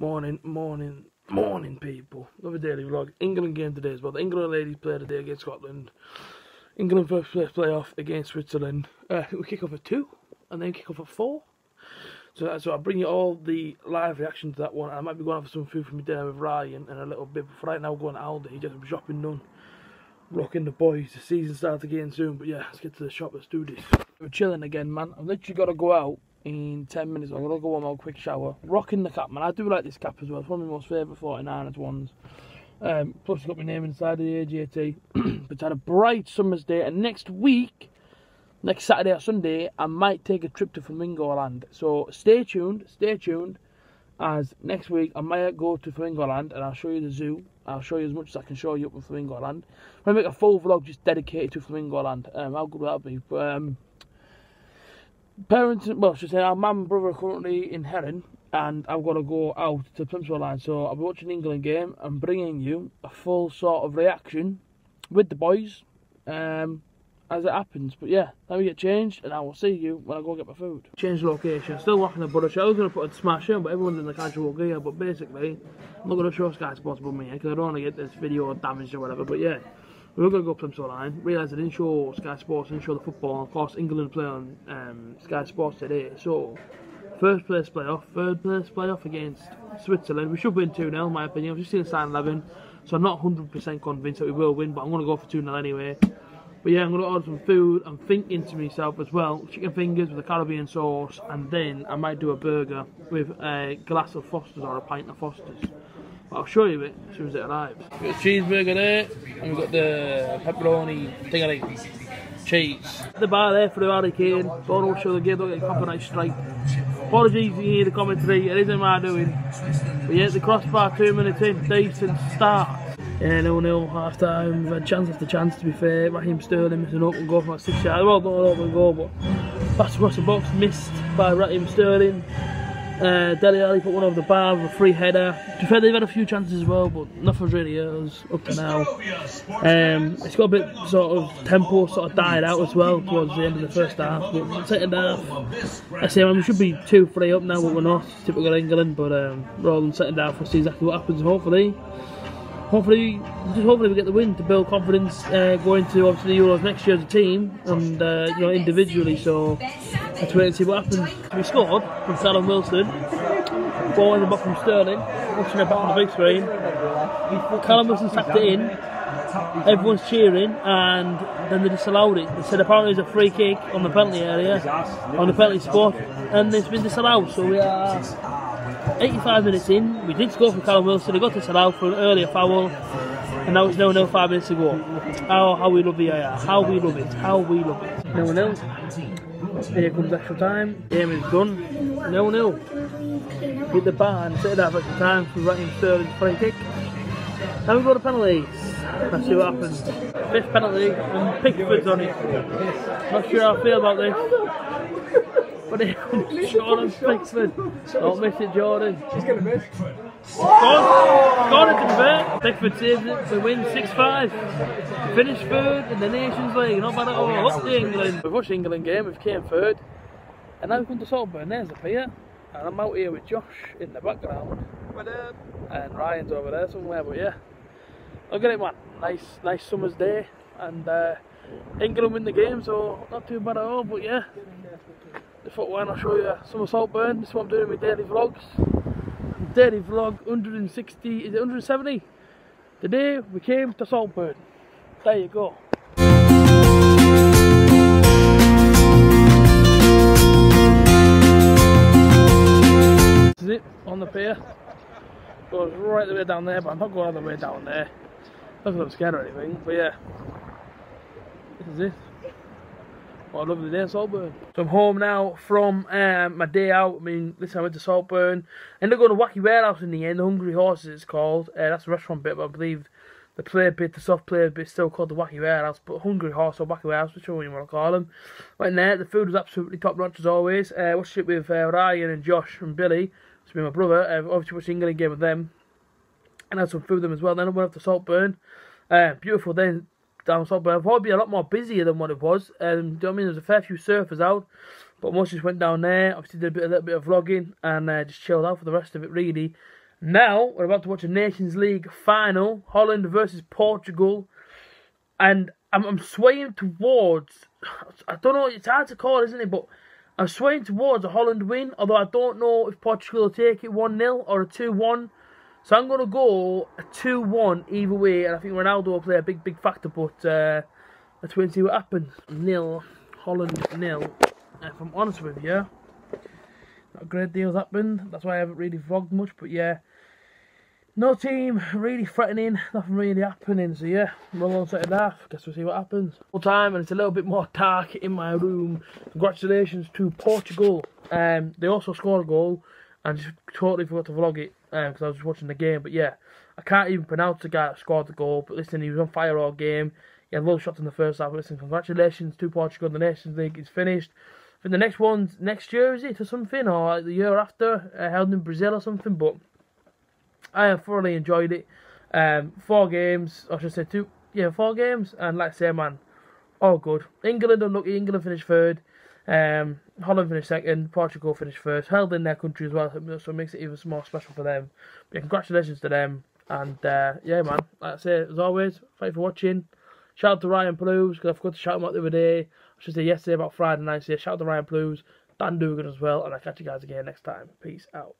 Morning, morning, morning, people. Another daily vlog. England game today as well. The England ladies play today against Scotland. England first place playoff against Switzerland. Uh, we kick off at two and then kick off at four. So, so I'll bring you all the live reaction to that one. I might be going for some food for me dinner with Ryan in a little bit. But for right now, going to Aldi. Just shopping done. Rocking the boys. The season starts again soon. But yeah, let's get to the shop. Let's do this. We're chilling again, man. I've literally got to go out in 10 minutes. I'm going to go on my quick shower. Rocking the cap, man. I do like this cap as well. It's one of my most favourite 49ers ones. Um, plus, it's got my name inside of the AJT. but it's had a bright summer's day. And next week, next Saturday or Sunday, I might take a trip to Flamingo Land. So stay tuned, stay tuned. As next week, I might go to Flamingo Land and I'll show you the zoo. I'll show you as much as I can show you up in Flamingo Land. I'm going to make a full vlog just dedicated to Flamingo Land. Um, how good will that be? But, um, parents, well, should say our mum and brother are currently in Heron, and I've got to go out to Plymouth Line. So I'll be watching England game and bringing you a full sort of reaction with the boys um, as it happens. But yeah, let me get changed, and I will see you when I go get my food. Change location. Still walking the butter. I was going to put a smash in, but everyone's in the casual gear. But basically, I'm not going to show Sky Sports above me because I don't want to get this video damaged or whatever. But yeah. We were going to go Plymouth Line, realised I didn't show Sky Sports, didn't show the football, of course England play on um, Sky Sports today, so first place playoff, third place playoff against Switzerland, we should win 2-0 in my opinion, I've just seen a sign 11, so I'm not 100% convinced that we will win, but I'm going to go for 2-0 anyway. But yeah, I'm going to order some food, I'm thinking to myself as well, chicken fingers with a Caribbean sauce, and then I might do a burger with a glass of Foster's or a pint of Foster's. I'll show you it as soon as it arrives. Got cheeseburger there, and we've got the pepperoni thingy cheese. The bar there for the hurricane, know show the game, don't get copyright strike. Apologies if you hear the commentary, it isn't my doing. But yeah, the crossbar two minutes in, decent start. Yeah, no nil half time. We've had chance after chance to be fair. Raheem Sterling missing up and go for a six yard. Well, not an open goal, but pass across the box missed by Raheem Sterling. Uh, Dele Alli put one over the bar with a free header. To be fair, they've had a few chances as well, but nothing's really yours up to now. Um, it's got a bit sort of tempo sort of died out as well towards the end of the first half. But second half, I say we should be two three up now, but we're not. Typical England, but um, rather than second half, we'll see exactly what happens. Hopefully, hopefully, just hopefully we get the win to build confidence uh, going to obviously the Euros next year as a team and uh, you know individually. So let's wait and see what happens. We scored from Callum Wilson, ball in the box from Sterling, watching it back on the big screen. Callum Wilson sacked it in. Everyone's cheering, and then they disallowed it. They said apparently it was a free kick on the penalty area, on the penalty spot, and it's been disallowed. So we are 85 minutes in, we did score from Callum Wilson, he got disallowed for an earlier foul, and now it's no no five minutes to go. How, how we love the AR, how we love it, how we love it. No one else. Here comes extra time, game is done, no no. Hit the bar and set it up extra time for Raheem Sterling's free kick. Now we go to penalties. Let's see what happens. Fifth penalty and Pickford's on it. Not sure how I feel about this. But here comes Jordan Pickford. Don't miss it, Jordan. She's going to miss. Gone. Gone it to fair. Pickford saves it. We win 6-5. Finish third in the Nations League. Not bad at all. Up to England. We've watched England game. We've came third. And now we've come to Saltburn. There's the pier. And I'm out here with Josh in the background. And Ryan's over there somewhere. But yeah. Look at it, man. Nice, nice summer's day. And uh, England win the game. So not too bad at all. But yeah. I thought why not show you some of Saltburn. This is what I'm doing with daily vlogs. Daily vlog 160, is it 170? The day we came to Saltburn. There you go. This is it on the pier. Goes right the way down there, but I'm not going all the way down there. Not because I'm scared or anything, but yeah. This is it. What a lovely day in Saltburn. So I'm home now from um, my day out. I mean, listen, I went to Saltburn. Ended up going to Wacky Warehouse in the end. The Hungry Horses it's called. Uh, that's the restaurant bit, but I believe the player bit, the soft play bit, still called the Wacky Warehouse. But Hungry Horse or Wacky Warehouse, whichever one you want to call them. Went there. The food was absolutely top notch as always. Uh, watched it with uh, Ryan and Josh and Billy. It's been my brother. Uh, obviously watched the England game with them. And had some food with them as well. Then I went up to Saltburn. Uh, beautiful then down south, but it'll be a lot more busier than what it was. Um, do you know I mean? There's a fair few surfers out, but most just went down there. Obviously, did a, bit, a little bit of vlogging and uh, just chilled out for the rest of it, really. Now we're about to watch a Nations League final, Holland versus Portugal, and I'm, I'm swaying towards. I don't know. It's hard to call, isn't it? But I'm swaying towards a Holland win. Although I don't know if Portugal will take it one 0 or a two one. So I'm gonna go a two one either way, and I think Ronaldo will play a big big factor. But uh, let's wait and see what happens. Nil, Holland nil. If I'm honest with you, a great deal's happened. That's why I haven't really vlogged much. But yeah, no team really threatening, nothing really happening. So yeah, roll on second half. Guess we'll see what happens. Full time and it's a little bit more dark in my room. Congratulations to Portugal. Um, they also scored a goal and just totally forgot to vlog it because um, I was just watching the game. But yeah, I can't even pronounce the guy that scored the goal. But listen, he was on fire all game. He had little shots in the first half. Listen, congratulations to Portugal. The Nations League is finished. Think the next one's next year, is it, or something? Or like the year after, uh, held in Brazil or something. But I have thoroughly enjoyed it. Um, four games, I should say two, yeah, four games, and like I say, man, all good. England unlucky, England finished third, um, Holland finished second, Portugal finished first, held in their country as well, so it makes it even more special for them. But yeah, congratulations to them, and uh, yeah, man, like I say, as always, thanks for watching. Shout out to Ryan Plews, because I forgot to shout him out the other day, should say yesterday about Friday night, so yeah, shout out to Ryan Plews, Dan Dugan as well, and I'll catch you guys again next time. Peace out.